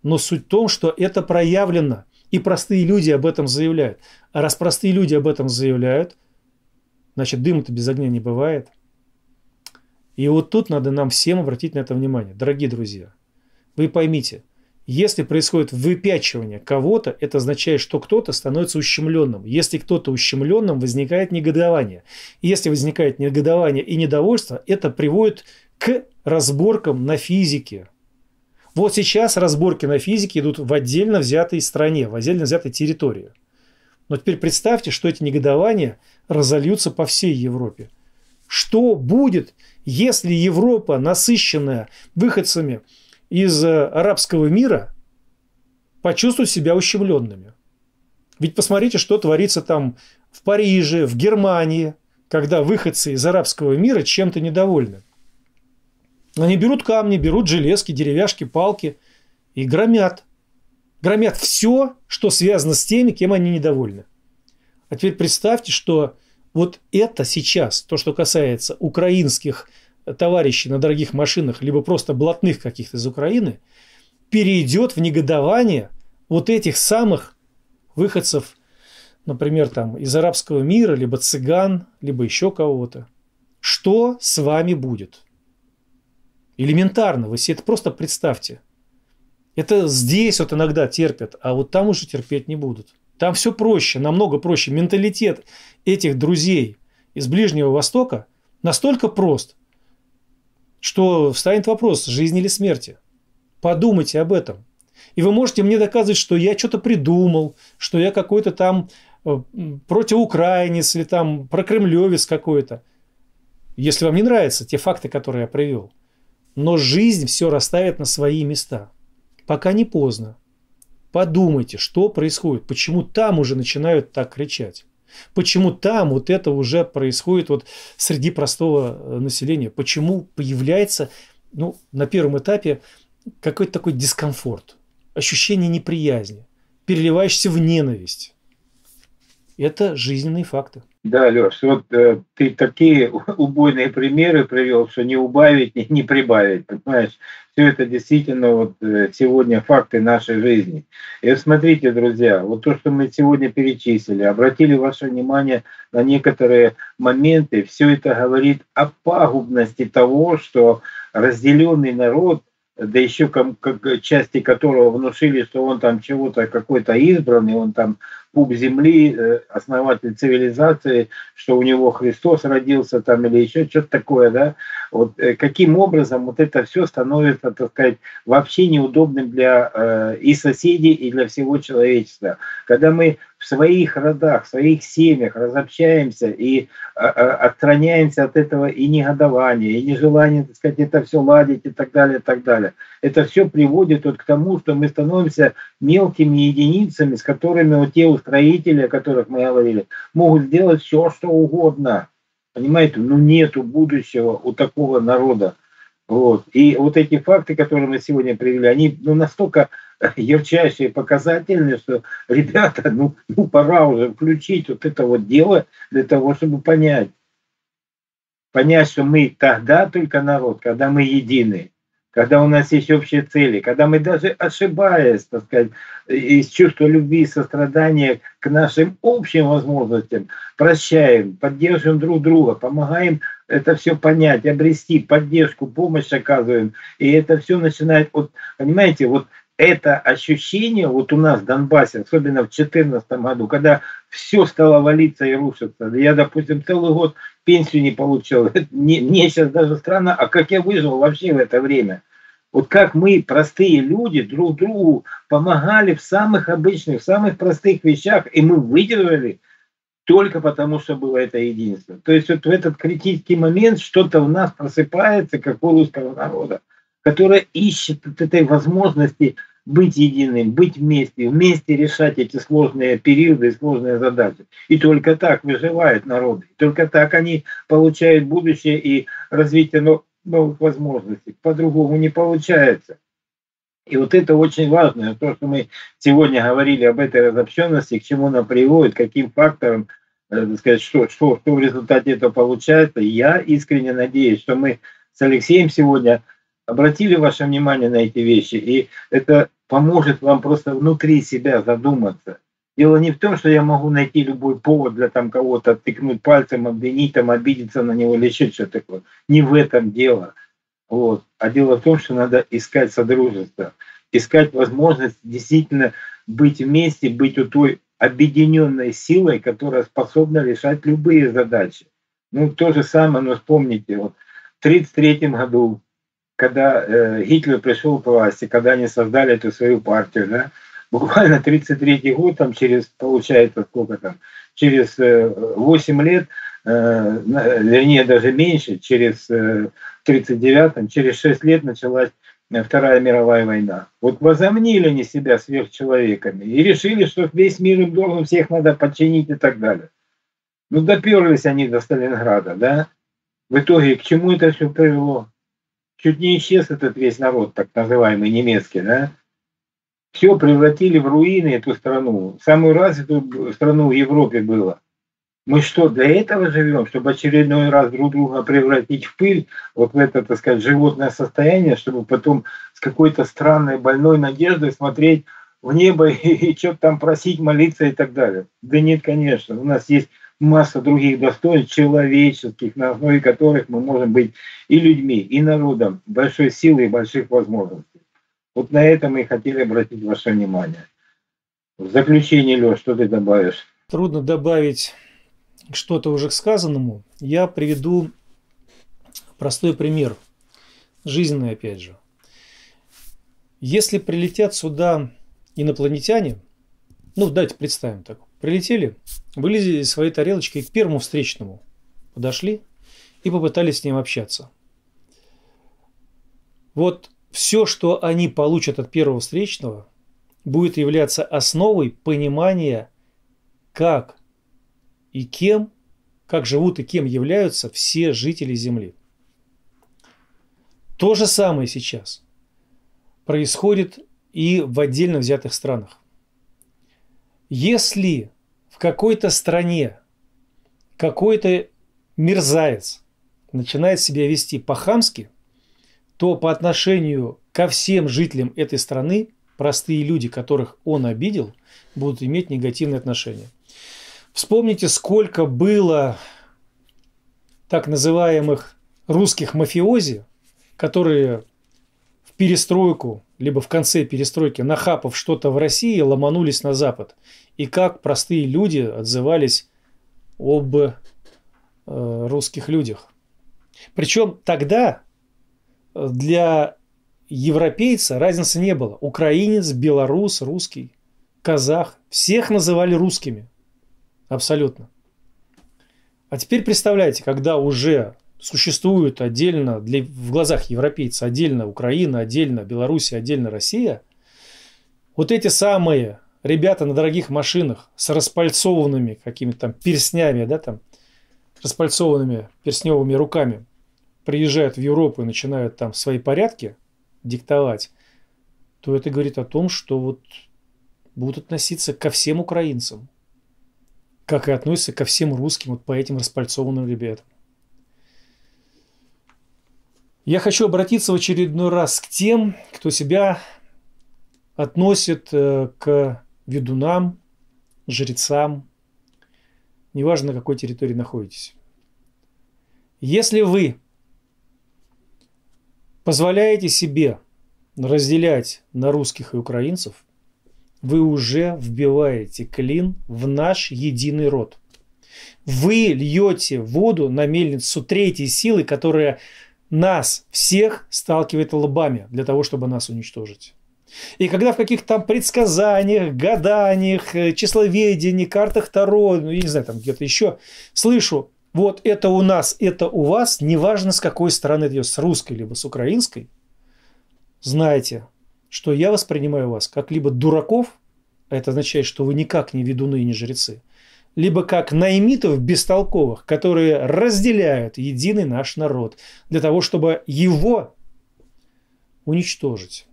Speaker 1: Но суть в том, что это проявлено. И простые люди об этом заявляют. А раз простые люди об этом заявляют, значит, дыма-то без огня не бывает. И вот тут надо нам всем обратить на это внимание. Дорогие друзья, вы поймите – если происходит выпячивание кого-то, это означает, что кто-то становится ущемленным. Если кто-то ущемленным, возникает негодование. Если возникает негодование и недовольство, это приводит к разборкам на физике. Вот сейчас разборки на физике идут в отдельно взятой стране, в отдельно взятой территории. Но теперь представьте, что эти негодования разольются по всей Европе. что будет, если Европа, насыщенная выходцами из э, арабского мира, почувствует себя ущемленными. Ведь посмотрите, что творится там в Париже, в Германии, когда выходцы из арабского мира чем-то недовольны. Они берут камни, берут железки, деревяшки, палки и громят. Громят все, что связано с теми, кем они недовольны. А теперь представьте, что вот это сейчас, то, что касается украинских товарищей на дорогих машинах, либо просто блатных каких-то из Украины, перейдет в негодование вот этих самых выходцев, например, там из арабского мира, либо цыган, либо еще кого-то. Что с вами будет? Элементарно, вы себе это просто представьте. Это здесь вот иногда терпят, а вот там уже терпеть не будут. Там все проще, намного проще. Менталитет этих друзей из Ближнего Востока настолько прост, что встанет вопрос, жизни или смерти. Подумайте об этом. И вы можете мне доказывать, что я что-то придумал, что я какой-то там э, противоукраинец или там прокремлевец какой-то. Если вам не нравятся те факты, которые я привел. Но жизнь все расставит на свои места. Пока не поздно. Подумайте, что происходит, почему там уже начинают так кричать. Почему там вот это уже происходит вот среди простого э, населения? Почему появляется ну, на первом этапе какой-то такой дискомфорт, ощущение неприязни, переливающийся в ненависть? Это жизненные факты.
Speaker 2: Да, Леш, вот э, ты такие убойные примеры привел, что не убавить, не, не прибавить, понимаешь? Все это действительно вот э, сегодня факты нашей жизни. И смотрите, друзья, вот то, что мы сегодня перечислили, обратили ваше внимание на некоторые моменты, все это говорит о пагубности того, что разделенный народ – да еще как, как части которого внушили, что он там чего-то какой-то избранный, он там пуп земли, э, основатель цивилизации, что у него Христос родился там или еще что-то такое, да, вот э, каким образом вот это все становится, так сказать, вообще неудобным для э, и соседей, и для всего человечества. Когда мы в своих родах, в своих семьях разобщаемся и а, а, отстраняемся от этого и негодования, и нежелания, так сказать, это все ладить и так далее, и так далее. Это все приводит вот к тому, что мы становимся мелкими единицами, с которыми вот те устроители, о которых мы говорили, могут сделать все, что угодно. Понимаете, ну нету будущего у такого народа. Вот. И вот эти факты, которые мы сегодня привели, они ну, настолько ярчайшие, показательные, что, ребята, ну, ну пора уже включить вот это вот дело для того, чтобы понять. Понять, что мы тогда только народ, когда мы едины, когда у нас есть общие цели, когда мы даже ошибаясь, так сказать, из чувства любви и сострадания к нашим общим возможностям, прощаем, поддерживаем друг друга, помогаем это все понять, обрести поддержку, помощь оказываем. И это все начинает, вот, понимаете, вот это ощущение вот у нас в Донбассе, особенно в 2014 году, когда все стало валиться и рушиться. Я, допустим, целый год пенсию не получил. Мне, сейчас даже странно, а как я выжил вообще в это время? Вот как мы, простые люди, друг другу помогали в самых обычных, в самых простых вещах, и мы выдержали – только потому, что было это единство. То есть вот в этот критический момент что-то в нас просыпается, как у русского народа, которое ищет этой возможности быть единым, быть вместе, вместе решать эти сложные периоды и сложные задачи. И только так выживают народы. Только так они получают будущее и развитие новых возможностей. По-другому не получается. И вот это очень важно, то, что мы сегодня говорили об этой разобщенности, к чему она приводит, каким фактором, э, так сказать, что, что, что в результате этого получается. я искренне надеюсь, что мы с Алексеем сегодня обратили ваше внимание на эти вещи, и это поможет вам просто внутри себя задуматься. Дело не в том, что я могу найти любой повод для там кого-то тыкнуть пальцем, обвинить, там, обидеться на него или еще что-то такое. Не в этом дело. Вот. А дело в том, что надо искать содружество, искать возможность действительно быть вместе, быть у той объединенной силой, которая способна решать любые задачи. Ну, то же самое, но вспомните, вот в 1933 году, когда э, Гитлер пришел к власти, когда они создали эту свою партию, да, буквально 33 год, там через, получается, сколько там, через э, 8 лет вернее, даже меньше, через 39-м, через 6 лет началась Вторая мировая война. Вот возомнили они себя сверхчеловеками и решили, что весь мир им должен, всех надо подчинить и так далее. Ну, доперлись они до Сталинграда, да? В итоге к чему это все привело? Чуть не исчез этот весь народ, так называемый немецкий, да? Все превратили в руины эту страну. Самую развитую страну в Европе было. Мы что, для этого живем, чтобы очередной раз друг друга превратить в пыль, вот в это, так сказать, животное состояние, чтобы потом с какой-то странной больной надеждой смотреть в небо и, и что-то там просить, молиться и так далее. Да нет, конечно, у нас есть масса других достоинств человеческих, на основе которых мы можем быть и людьми, и народом большой силы и больших возможностей. Вот на это мы и хотели обратить ваше внимание. В заключение, Леш, что ты добавишь?
Speaker 1: Трудно добавить что-то уже к сказанному, я приведу простой пример, жизненный опять же. Если прилетят сюда инопланетяне, ну давайте представим так, прилетели, вылезли из своей тарелочки к первому встречному, подошли и попытались с ним общаться. Вот все, что они получат от первого встречного, будет являться основой понимания, как и кем, как живут и кем являются все жители Земли. То же самое сейчас происходит и в отдельно взятых странах. Если в какой-то стране какой-то мерзавец начинает себя вести по-хамски, то по отношению ко всем жителям этой страны простые люди, которых он обидел, будут иметь негативное отношение. Вспомните, сколько было так называемых русских мафиози, которые в перестройку, либо в конце перестройки, нахапав что-то в России, ломанулись на Запад. И как простые люди отзывались об э, русских людях. Причем тогда для европейца разницы не было. Украинец, белорус, русский, казах. Всех называли русскими. Абсолютно. А теперь представляете, когда уже существует отдельно для, в глазах европейца отдельно Украина, отдельно Беларусь, отдельно Россия, вот эти самые ребята на дорогих машинах с распальцованными какими-то там перстнями, да, там, распальцованными перстневыми руками приезжают в Европу и начинают там свои порядки диктовать, то это говорит о том, что вот будут относиться ко всем украинцам как и относится ко всем русским, вот по этим распальцованным ребятам. Я хочу обратиться в очередной раз к тем, кто себя относит э, к ведунам, жрецам, неважно на какой территории находитесь. Если вы позволяете себе разделять на русских и украинцев – вы уже вбиваете клин в наш единый род. Вы льете воду на мельницу третьей силы, которая нас всех сталкивает лбами для того, чтобы нас уничтожить. И когда в каких-то там предсказаниях, гаданиях, э, числоведении, картах Таро, ну, я не знаю, там где-то еще, слышу, вот это у нас, это у вас, неважно с какой стороны идет, с русской либо с украинской, знайте, что я воспринимаю вас как либо дураков, а это означает, что вы никак не ведуны и не жрецы, либо как наймитов бестолковых, которые разделяют единый наш народ для того, чтобы его уничтожить.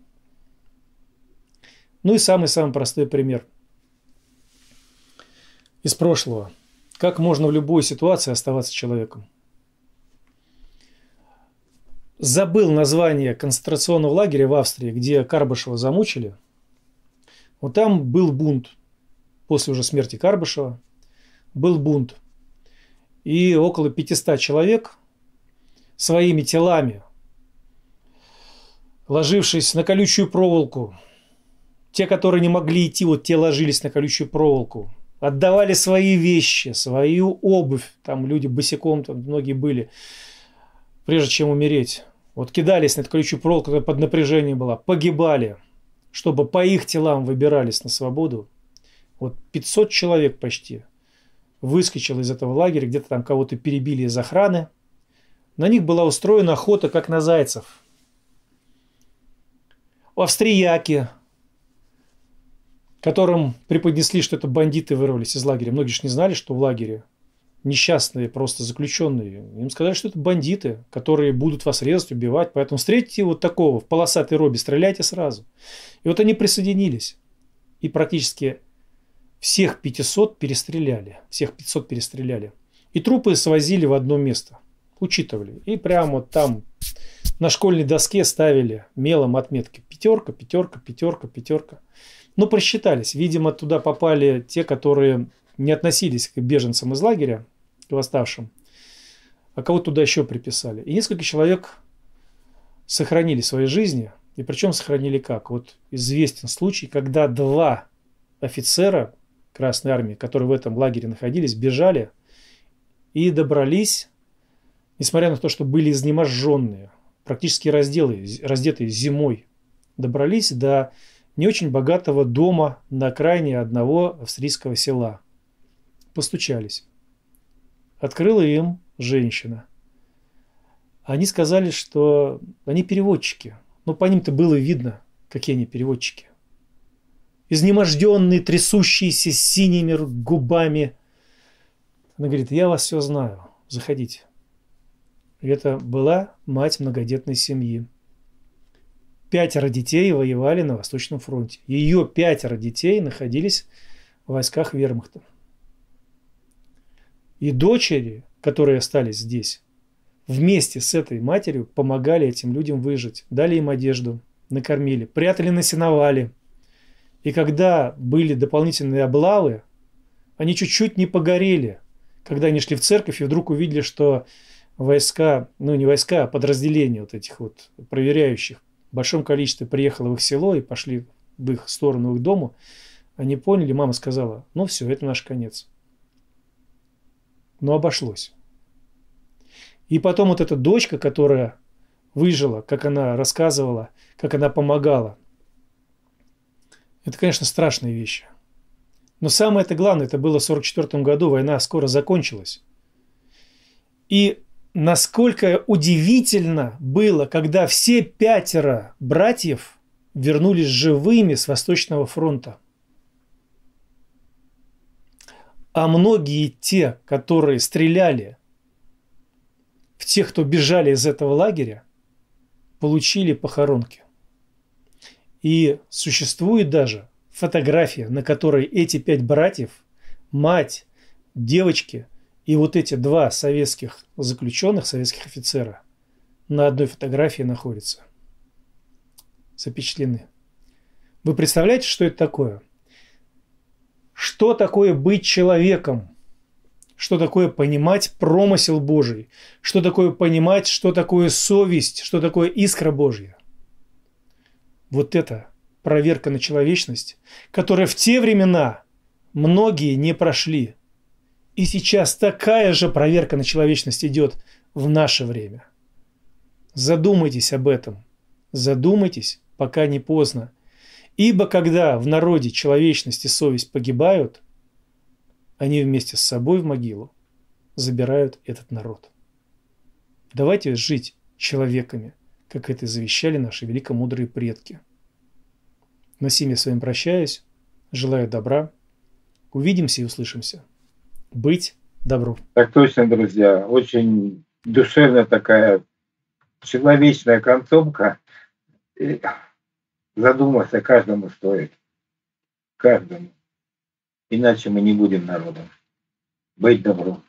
Speaker 1: Ну и самый-самый простой пример из прошлого. Как можно в любой ситуации оставаться человеком? забыл название концентрационного лагеря в Австрии, где Карбышева замучили. Вот там был бунт. После уже смерти Карбышева был бунт. И около 500 человек своими телами, ложившись на колючую проволоку, те, которые не могли идти, вот те ложились на колючую проволоку, отдавали свои вещи, свою обувь, там люди босиком, там многие были, прежде чем умереть. Вот кидались на эту колючую проволоку, которая под напряжением была, погибали, чтобы по их телам выбирались на свободу. Вот 500 человек почти выскочил из этого лагеря, где-то там кого-то перебили из охраны. На них была устроена охота, как на зайцев. Австрияки, которым преподнесли, что это бандиты вырвались из лагеря. Многие же не знали, что в лагере несчастные просто заключенные. Им сказали, что это бандиты, которые будут вас резать, убивать. Поэтому встретите вот такого в полосатой робе, стреляйте сразу. И вот они присоединились. И практически всех 500 перестреляли. Всех 500 перестреляли. И трупы свозили в одно место. Учитывали. И прямо там на школьной доске ставили мелом отметки. Пятерка, пятерка, пятерка, пятерка. Но просчитались. Видимо, туда попали те, которые не относились к беженцам из лагеря, к восставшим, а кого туда еще приписали. И несколько человек сохранили свои жизни, и причем сохранили как? Вот известен случай, когда два офицера Красной Армии, которые в этом лагере находились, бежали и добрались, несмотря на то, что были изнеможенные, практически разделы, раздетые зимой, добрались до не очень богатого дома на окраине одного австрийского села. Постучались. Открыла им женщина. Они сказали, что они переводчики. Ну, по ним-то было видно, какие они переводчики изнеможденный, трясущийся синими губами. Она говорит, я вас все знаю, заходите. И это была мать многодетной семьи. Пятеро детей воевали на Восточном фронте. Ее пятеро детей находились в войсках вермахта. И дочери, которые остались здесь, вместе с этой матерью помогали этим людям выжить. Дали им одежду, накормили, прятали на сеновале – и когда были дополнительные облавы, они чуть-чуть не погорели, когда они шли в церковь и вдруг увидели, что войска, ну не войска, а подразделения вот этих вот проверяющих в большом количестве приехало в их село и пошли в их сторону, в их дому, они поняли, мама сказала, ну все, это наш конец. Но обошлось. И потом вот эта дочка, которая выжила, как она рассказывала, как она помогала, это, конечно, страшные вещи. Но самое это главное, это было в 1944 году, война скоро закончилась. И насколько удивительно было, когда все пятеро братьев вернулись живыми с Восточного фронта. А многие те, которые стреляли в тех, кто бежали из этого лагеря, получили похоронки. И существует даже фотография, на которой эти пять братьев, мать, девочки и вот эти два советских заключенных, советских офицера на одной фотографии находятся. Запечатлены. Вы представляете, что это такое? Что такое быть человеком? Что такое понимать промысел Божий? Что такое понимать, что такое совесть? Что такое искра Божья? Вот это проверка на человечность, которая в те времена многие не прошли. И сейчас такая же проверка на человечность идет в наше время. Задумайтесь об этом. Задумайтесь, пока не поздно. Ибо когда в народе человечность и совесть погибают, они вместе с собой в могилу забирают этот народ. Давайте жить человеками – как это завещали наши великомудрые предки. На сим я с вами прощаюсь. Желаю добра. Увидимся и услышимся. Быть добру.
Speaker 2: Так точно, друзья. Очень душевная такая человечная концовка. И задуматься каждому стоит. Каждому. Иначе мы не будем народом. Быть добру.